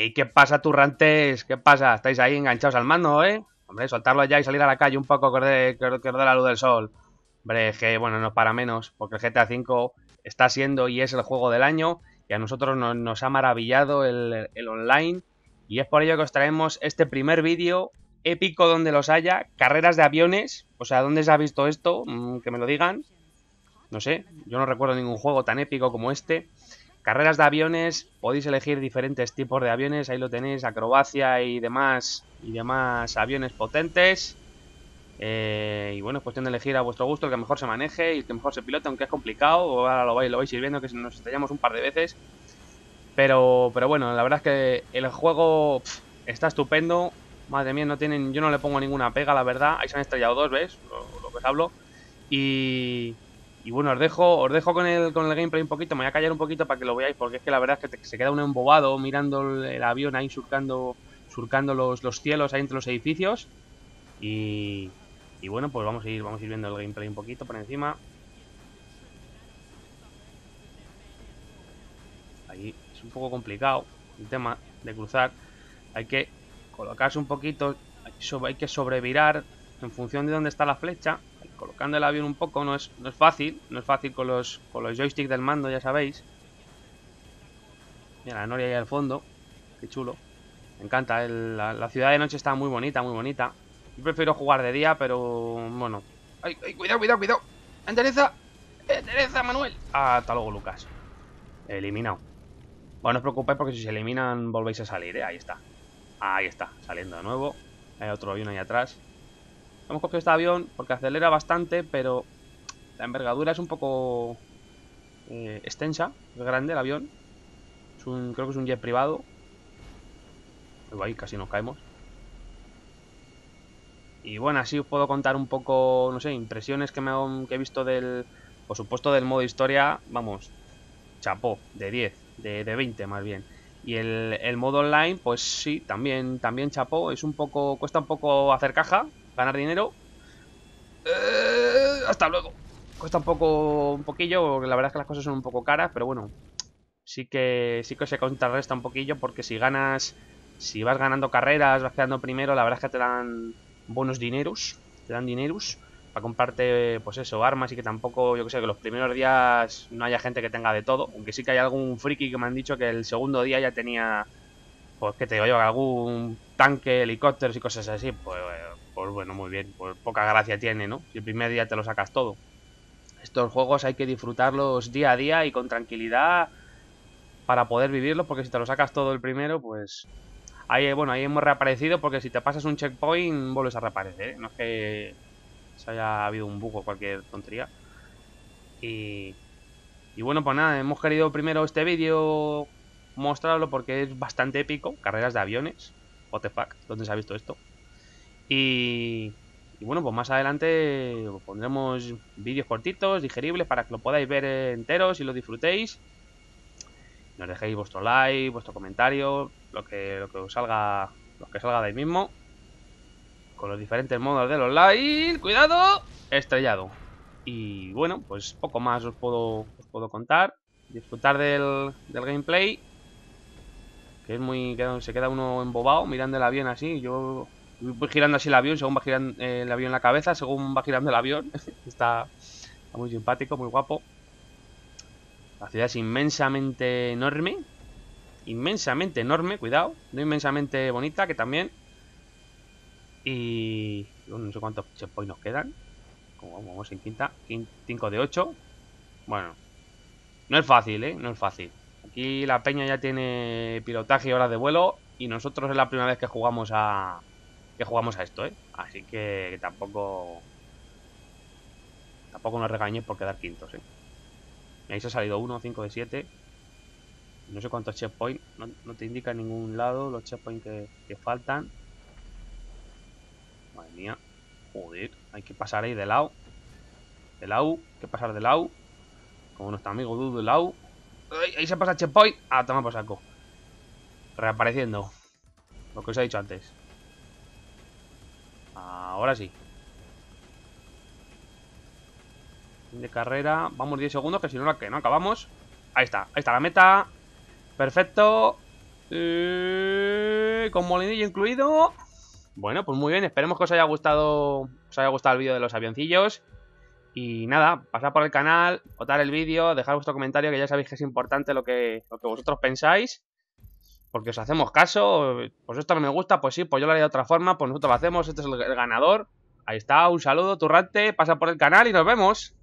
¿Y qué pasa, turrantes? ¿Qué pasa? ¿Estáis ahí enganchados al mando, eh? Hombre, soltarlo ya y salir a la calle un poco que os que la luz del sol. Hombre, es que, bueno, no para menos, porque el GTA V está siendo y es el juego del año, y a nosotros nos, ha maravillado el, online, y es por ello que os traemos este primer vídeo épico donde los haya, carreras de aviones, o sea, ¿dónde se ha visto esto? Mm, que me lo digan. No sé, yo no recuerdo ningún juego tan épico como este. Carreras de aviones, podéis elegir diferentes tipos de aviones, ahí lo tenéis, acrobacia y demás, y demás aviones potentes. Eh, y bueno, es cuestión de elegir a vuestro gusto el que mejor se maneje y el que mejor se pilote, aunque es complicado, ahora lo vais, lo vais ir viendo que nos estrellamos un par de veces. Pero, pero bueno, la verdad es que el juego está estupendo. Madre mía, no tienen, yo no le pongo ninguna pega, la verdad. Ahí se han estrellado dos, ¿ves? Lo, que os hablo. Y, y bueno, os dejo, os dejo con el, con el gameplay un poquito, me voy a callar un poquito para que lo veáis, porque es que la verdad es que se queda un embobado mirando el, avión ahí surcando, surcando los, los, cielos ahí entre los edificios. Y, y bueno, pues vamos a ir, vamos a ir viendo el gameplay un poquito por encima. Ahí es un poco complicado el tema de cruzar. Hay que colocarse un poquito, hay que sobrevirar en función de dónde está la flecha colocando el avión un poco no es, no es fácil, no es fácil con los, con los joysticks del mando, ya sabéis. Mira, la noria ahí al fondo, qué chulo. Me encanta, la, ciudad de noche está muy bonita, muy bonita. Yo prefiero jugar de día, pero bueno. ¡Ay, ay, cuidado, cuidado, cuidado! ¡Endereza! ¡Endereza, Manuel! Ah, hasta luego, Lucas. Eliminado. Bueno, no os preocupéis porque si se eliminan volvéis a salir, ¿eh? Ahí está. Ahí está, saliendo de nuevo. Hay otro avión ahí atrás. Hemos cogido este avión porque acelera bastante, pero la envergadura es un poco eh, extensa, es grande el avión. Es un, creo que es un jet privado. Ahí casi nos caemos. Y bueno, así os puedo contar un poco, no sé, impresiones que, me, que he visto del, por supuesto, del modo historia. Vamos, chapó, de 10, de, de 20 más bien. Y el, el, modo online, pues sí, también, también chapó. Es un poco, cuesta un poco hacer caja, ganar dinero. Eh, hasta luego. Cuesta un poco, un poquillo, porque la verdad es que las cosas son un poco caras, pero bueno, sí que sí que se contrarresta un poquillo, porque si ganas, si vas ganando carreras, vas quedando primero, la verdad es que te dan buenos dineros, te dan dineros para comprarte, pues eso, armas y que tampoco, yo que sé, que los primeros días no haya gente que tenga de todo, aunque sí que hay algún friki que me han dicho que el segundo día ya tenía, pues que te digo yo, algún tanque, helicópteros y cosas así, pues pues bueno, muy bien, pues poca gracia tiene, ¿no? Si el primer día te lo sacas todo. Estos juegos hay que disfrutarlos día a día y con tranquilidad para poder vivirlos, porque si te lo sacas todo el primero, pues... Ahí, bueno, ahí hemos reaparecido porque si te pasas un checkpoint vuelves a reaparecer, ¿eh? No es que se haya habido un bug o cualquier tontería. Y... Y bueno, pues nada, hemos querido primero este vídeo mostrarlo porque es bastante épico. Carreras de aviones. What the fuck, ¿dónde se ha visto esto? Y, bueno, pues más adelante pondremos vídeos cortitos, digeribles, para que lo podáis ver enteros y lo disfrutéis. Nos dejéis vuestro like, vuestro comentario, lo que, lo que os salga, lo que salga de ahí mismo. Con los diferentes modos de los likes. ¡Cuidado! Estrellado. Y bueno, pues poco más os puedo, os puedo contar. Disfrutar del, del gameplay. Que es muy... se queda uno embobado mirando el avión así. Yo Voy girando así el avión, según va girando eh, el avión en la cabeza, según va girando el avión. está, muy simpático, muy guapo. La ciudad es inmensamente enorme. Inmensamente enorme, cuidado. No inmensamente bonita, que también. Y... no sé cuántos checkpoints nos quedan. Como vamos en quinta. 5 de 8. Bueno. No es fácil, ¿eh? No es fácil. Aquí la peña ya tiene pilotaje y horas de vuelo. Y nosotros es la primera vez que jugamos a, que jugamos a esto, ¿eh? Así que tampoco... Tampoco nos regañéis por quedar quintos, ¿eh? Ahí se ha salido 1, 5 de 7. No sé cuántos checkpoints. No, te indica en ningún lado los checkpoints que, faltan. Joder. Hay que pasar ahí de lado. De lado. Hay que pasar de lado. Como nuestro amigo Dudu de lado. Ahí se pasa el checkpoint. Ah, toma por saco. Reapareciendo. Lo que os he dicho antes. Ahora sí. de carrera. Vamos 10 segundos, que si no, que no acabamos. Ahí está, ahí está la meta. Perfecto. Eh, con molinillo incluido. Bueno, pues muy bien. Esperemos que os haya gustado, os haya gustado el vídeo de los avioncillos. Y nada, pasad por el canal, votar el vídeo, dejar vuestro comentario, que ya sabéis que es importante lo que, lo que vosotros pensáis. Porque os hacemos caso, pues esto no me gusta, pues sí, pues yo lo haré de otra forma, pues nosotros lo hacemos, este es el ganador. Ahí está, un saludo, turrante, pasa por el canal y nos vemos.